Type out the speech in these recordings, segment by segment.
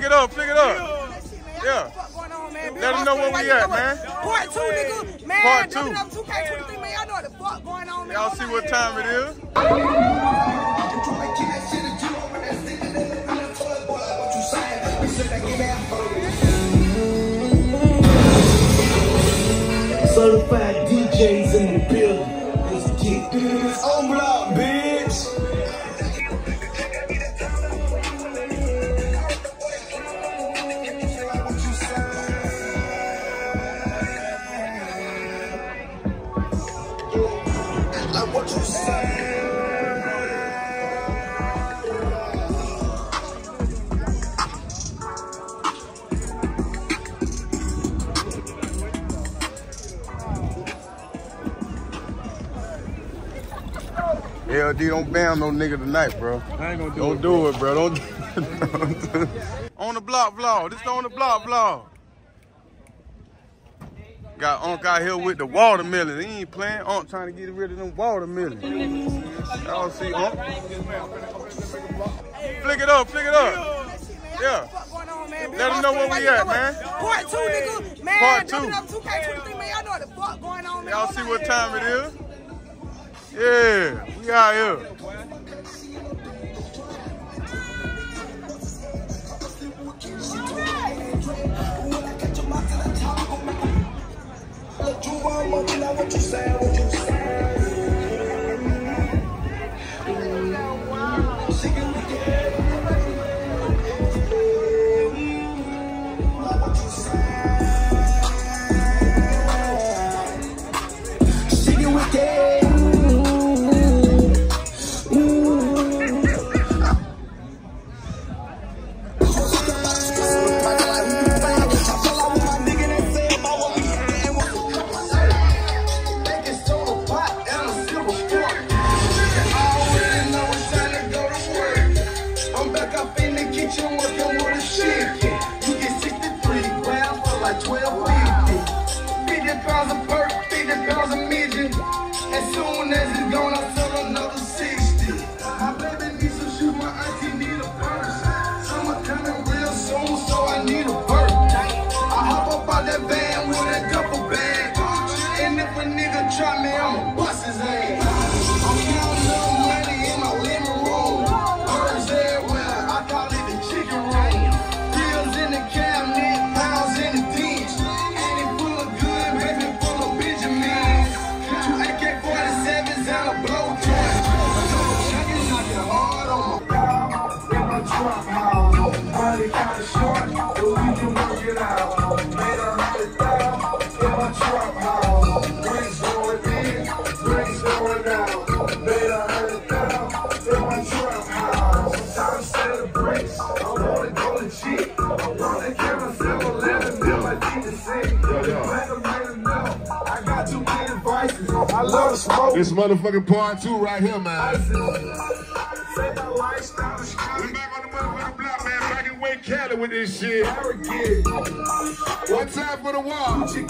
Flick it up, pick it up. Yeah. Let them know where we at, man. Part two, nigga. Man, Part two. WW2K23, man. Y'all know what the fuck going on, man. Y'all see what time it is? Certified DJs in the building. Let's get this on block, LD don't bam no nigga tonight, bro. I ain't gonna do Don't it. do it, bro. Don't. don't do it. on the block vlog. This on the block vlog. Got Unc out here with the watermelon. He ain't playing. Unc trying to get rid of them watermelon. Y'all see Unc? Flick it up, flick it up. Yeah. Let them know where we at, man. Part two, nigga. Man, Part two. WW2K23, man. Y'all know what the fuck going on, man. Y'all see what time it is? Yeah, we out here. I got too many vices. I love to smoke. This motherfucking part two right here, man. Say my lifestyle We back on the motherfucking block, man. Back in Wake Cali with this shit. One time for the wall. In.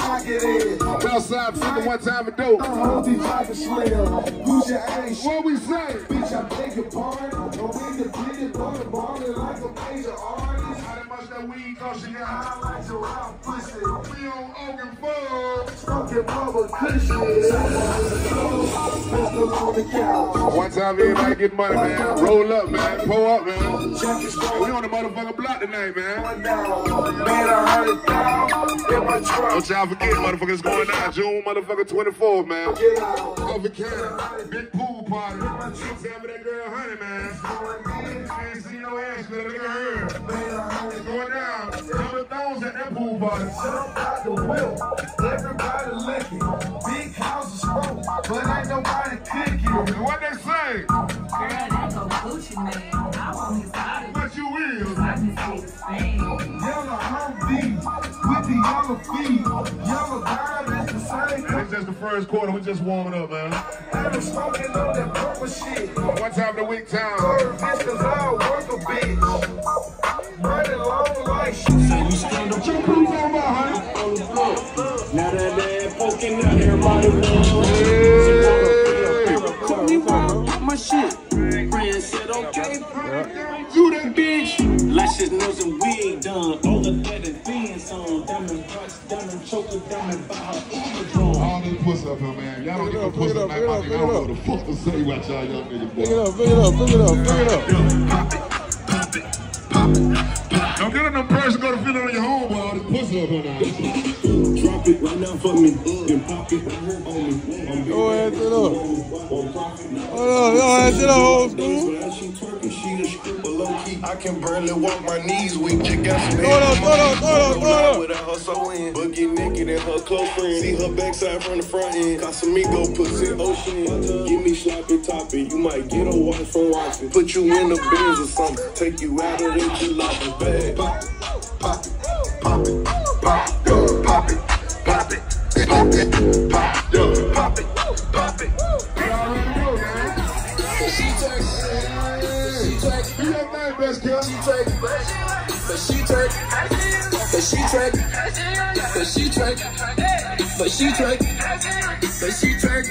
Southside sipping one time for dope. Hold these pockets slim. Use your ass. What we say? Bitch, I beg your pardon. I'm independent, but I'm balling like a major artist. How much that weed you now? I like to rob pussy. We on Ogan Ford. Smoking rubber cushion. Pistol on the couch. One time everybody get money, man. Roll up, man. Pull up, man. We on the motherfucking block tonight, man. down. Made a hundred thousand in my truck. Don't y'all forget, motherfuckers going down June motherfucker 24th, man. Out. County, big pool party. For that girl, honey, man. Can't see no ass, but look at her. It's going down. Number thrones at that pool party. Jump out the whip. Everybody licking. Big house of smoke, but ain't nobody cooking. What they say? Girl, that go Gucci man. I want his body. What you will? I just see his fame. Yellow Humvee with the yellow feet. Yellow diamonds, the same color. It's just the first quarter. We just warming up, man. And I'm smoking on that purple shit. One time the week time. Nails, and wig done. All of that and then some. Diamond watch, diamond choker, diamond by her Uber. All these pussy up here, man. Y'all don't get no up, pussy pick it up, my pick it. I up, don't know what the fuck to say about y'all young niggas, Pick it boy. up, pick it up, pick it up, pick it up. Don't get in them purse and go to feel it on your home, boy. All this pussy up here now. Drop it right now for me. Then pop it on me. I'm Go ahead, sit up. on. Hold on, go ahead, sit up, old school. She the stripper low key. I can barely walk my knees weak. She got some Throw it up, throw it up, throw it up, throw it up. without her so in. But get naked and her close friend. See her backside from the front end. Casamigo pussy ocean. Give me sloppy toppy. You might get a wife from watching. Put you in the bins or something. Take you out of the jalopy bag. Pop it, pop it, pop it, pop it, yo, pop it, pop it, pop it, pop it, pop it, pop. She twerk, she twerk, Do your thing, best kid. she twerk, but she twerk, but she twerk, but she twerk, but she twerk, but she twerk.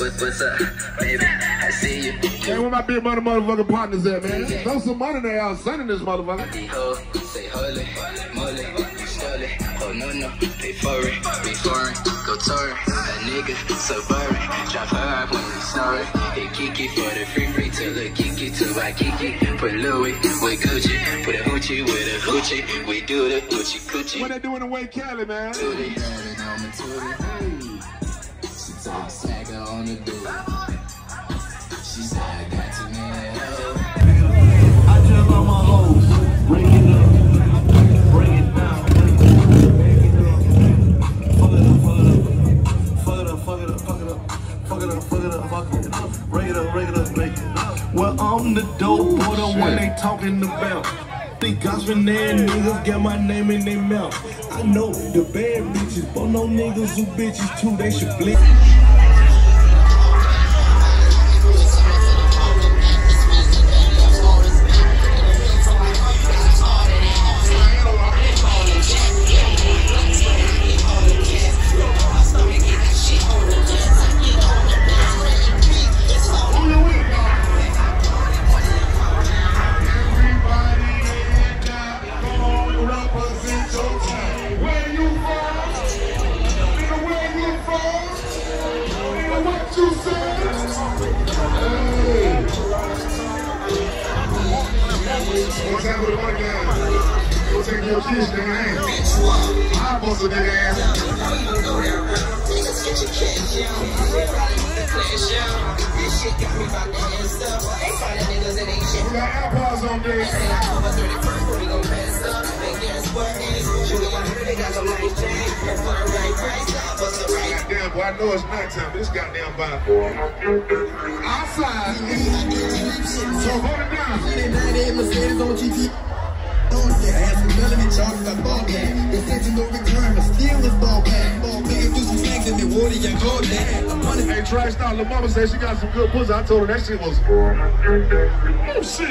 What, what's up, baby? I see you. Hey, where my big money motherfucking partners at, man? Throw some money in there out sunning this motherfucker. Say holy, moly, you stole it. Oh no, no, pay for it. Be foreign, go touring. A nigga, suburban. Drop her off when we snoring. Hit Kiki for the free free till the Kiki to my Kiki. Put Louis with Gucci. Put a hoochie with a hoochie. We do the hoochie coochie. What they doing in Wake Cali, man? Tootie, on my tootie. She a swagger on the dude. She said talking about. They gossiping and niggas got my name in their mouth. I know the bad bitches, but no niggas who bitches too, they should bleed. Goddamn, boy, I know it's nighttime, but goddamn vibe. Outside. Mercedes on some melody charges, I bought that. The sentence no return, still was ball back. Do some things in the water, yeah, go that. I'm on it. Hey, trash out. Lil' mama said she got some good pussy. I told her that shit was. Oh, shit.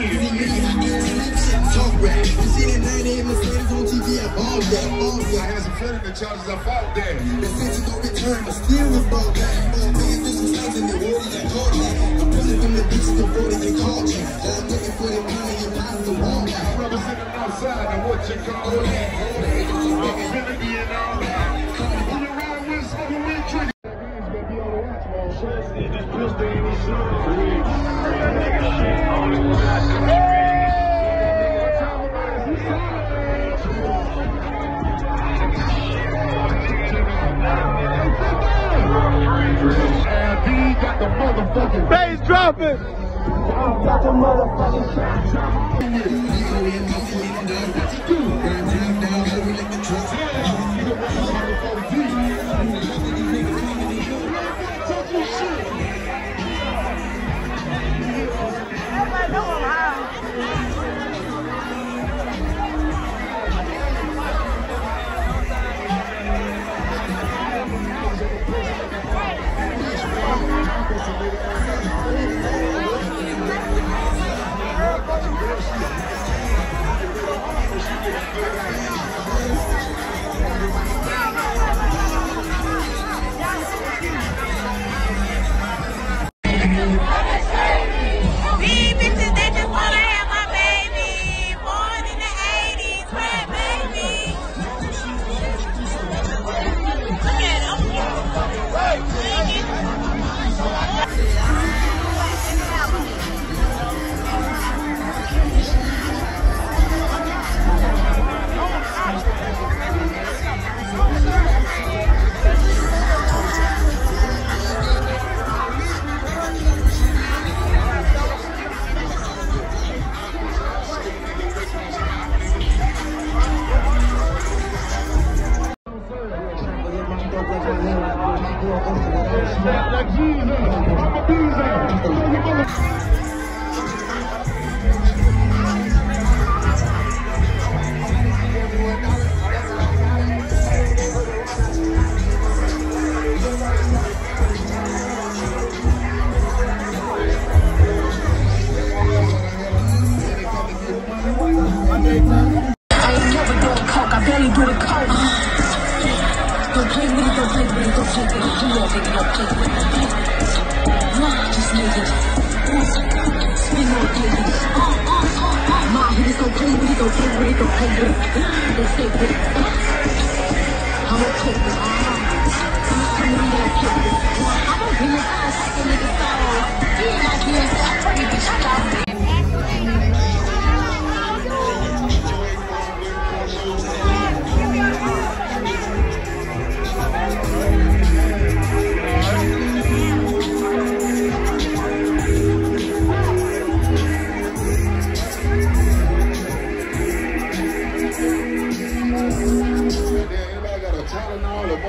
Talk rap. You see that 98 Mercedes on TV, I bought that. Ball I had some felony charges. I fought that. The sentence no return, but still was ball back. Ball back, do some things in the water, yeah, go that. I'm pulling from the beach to 40 and call you. I'm looking for the money, you pass the wall back. Representing outside and what you call it. Hey,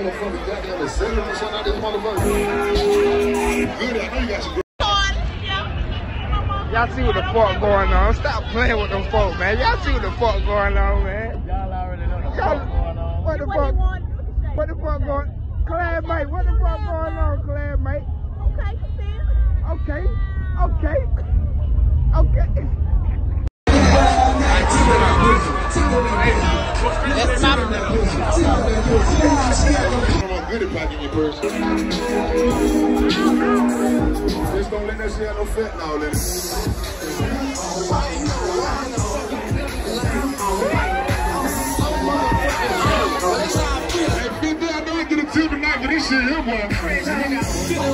Motherfucking goddamn something out this motherfucker? Good, I know you got some good. Y'all see what the fuck going on. Stop playing with them folk, man. Y'all see what the fuck going on, man. Y'all already know the Y'all, fuck going on. what the fuck? What the fuck going Claire, mate, what the fuck going on, Claire, mate? Okay, okay, okay. Just don't let that shit no fentanyl in it. Hey, 50, I know I get a tip tonight, but this shit here, boy.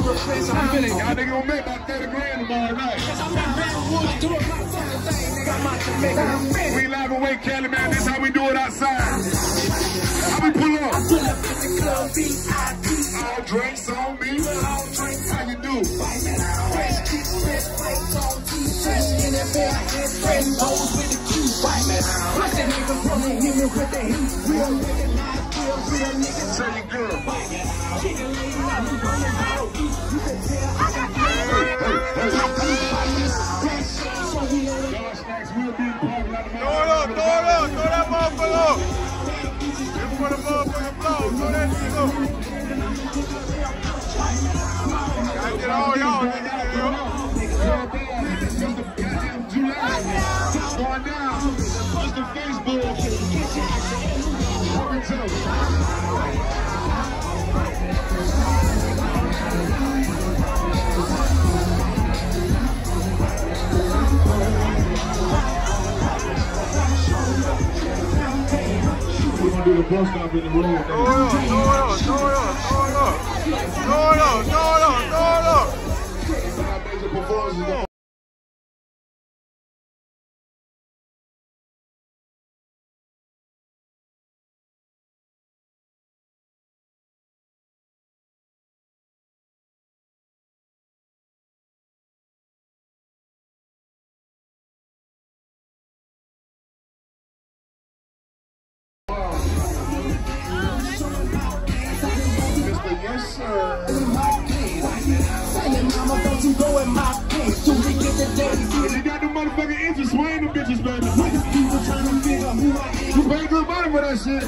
Y'all nigga gonna make about 30 grand tomorrow night. We live away, Cali, man. This how we do it outside. How we pull up? All drinks on me. How you do? Tell your girl. Y'all snacks will be in parking lot Throw it up, throw it up, throw that motherfucker up. Just for the motherfucking blow, throw that shit up. Gotta get all y'all niggas The bus stop in the road. Throw it up, throw it up, throw it up, throw it up. Throw it up, throw it up, throw it up. If you got the motherfucking interest, swing them bitches, baby. You pay good money for that shit.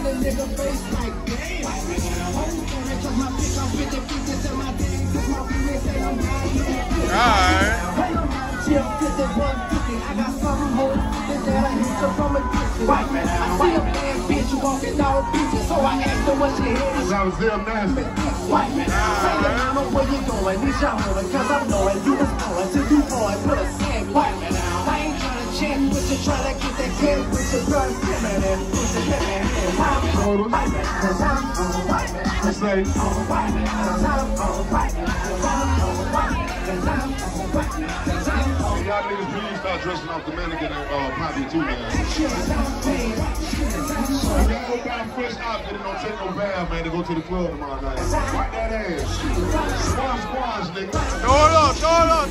Alright. Cause I was there nasty. White man, say that mama, where you going? Need your hoeing, cause I ain't tryna chat, but just tryna get that tip with your purse. White man, pussy, white man. I'm a white man 'cause I'm a white man. You say, y'all niggas please start dressing off the mannequin and uh, Poppy too, man. Gotta go a fresh outfit and don't take no bath, man, to go to the club tomorrow night. Wipe that ass. Squash, squash, nigga. Throw it up, throw it up,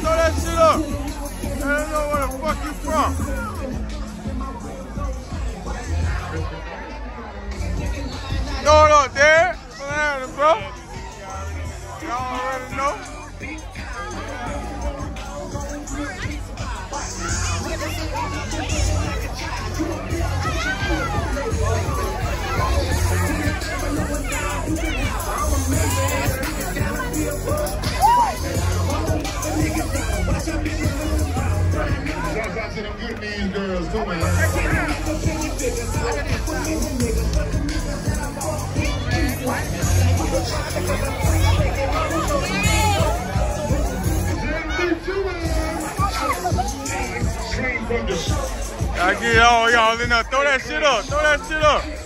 I get all y'all in there. Throw that shit up. Throw that shit up.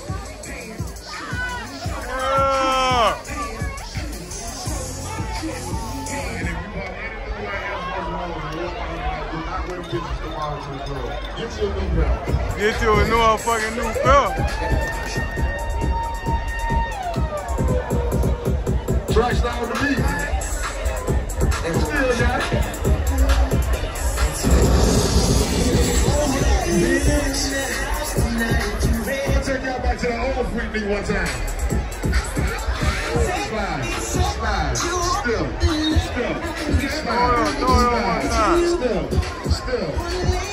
Get you a new motherfucking new belt. Trash down the beat. And still got it. Take y'all back to the old freak me one time. Slide, slide, still, still, slide, Throw it on one time. still, still.